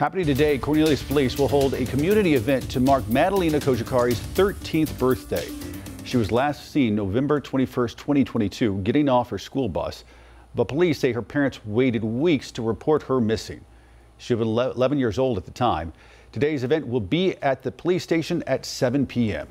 Happening today, Cornelius Police will hold a community event to mark Madalina Cojocari's 13th birthday. She was last seen November 21, 2022, getting off her school bus, but police say her parents waited weeks to report her missing. She was 11 years old at the time. Today's event will be at the police station at 7 p.m.